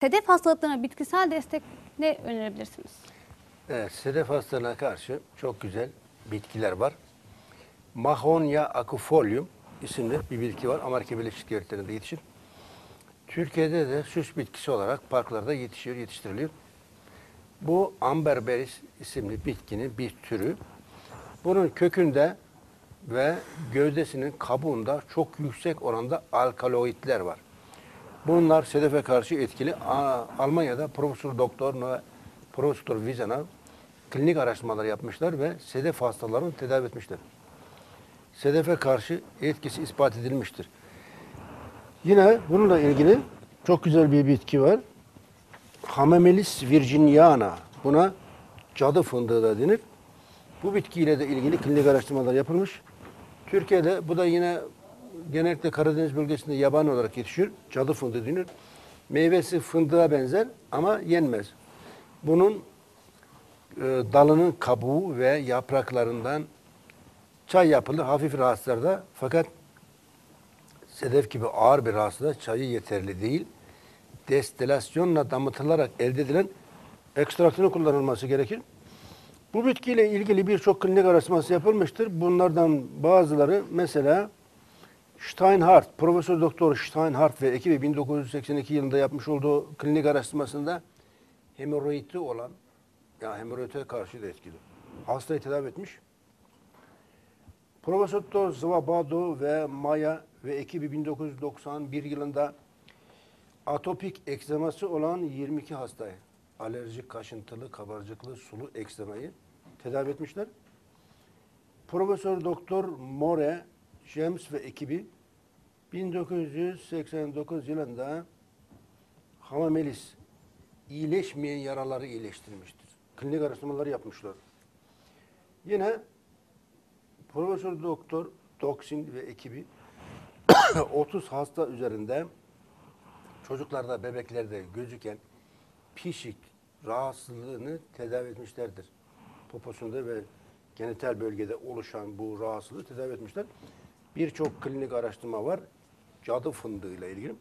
Sedef hastalıklarına bitkisel destek ne önerebilirsiniz? Evet, sedef hastalığına karşı çok güzel bitkiler var. Mahonia acufolium isimli bir bitki var. Amerika Birleşik Devletleri'nde yetişir. Türkiye'de de süs bitkisi olarak parklarda yetişiyor, yetiştiriliyor. Bu amberberis isimli bitkinin bir türü. Bunun kökünde ve gövdesinin kabuğunda çok yüksek oranda alkaloidler var. Bunlar sedefe karşı etkili. Almanya'da Profesör Doktor ve Profesör Wiesenau klinik araştırmalar yapmışlar ve sedef hastalarını tedavi etmişler. Sedefe karşı etkisi ispat edilmiştir. Yine bununla ilgili çok güzel bir bitki var. Hamamelis virginiana. Buna cadı fındığı da denir. Bu bitkiyle de ilgili klinik araştırmalar yapılmış. Türkiye'de bu da yine genellikle Karadeniz bölgesinde yabani olarak yetişiyor. Cadı fındığı denir. Meyvesi fındığa benzer ama yenmez. Bunun e, dalının kabuğu ve yapraklarından çay yapılır hafif rahatsızlarda fakat sedef gibi ağır bir rahatsızda çayı yeterli değil. Destilasyonla damıtılarak elde edilen ekstraktını kullanılması gerekir. Bu bitkiyle ilgili birçok klinik araştırması yapılmıştır. Bunlardan bazıları mesela Steinhardt, Profesör Doktor Steinhardt ve ekibi 1982 yılında yapmış olduğu klinik araştırmasında hemoroidi olan, ya hemoroide karşı da etkili. Hastayı tedavi etmiş. Profesör Doktor Zvabado ve Maya ve ekibi 1991 yılında atopik ekzeması olan 22 hastayı, alerjik, kaşıntılı, kabarcıklı, sulu ekzemayı tedavi etmişler. Profesör Doktor More, James ve ekibi 1989 yılında Hamamelis iyileşmeyen yaraları iyileştirmiştir. Klinik araştırmaları yapmışlar. Yine Profesör Doktor Doksin ve ekibi 30 hasta üzerinde çocuklarda, bebeklerde gözüken pişik rahatsızlığını tedavi etmişlerdir. Poposunda ve genital bölgede oluşan bu rahatsızlığı tedavi etmişler. Birçok klinik araştırma var cadı fındığıyla ilgili.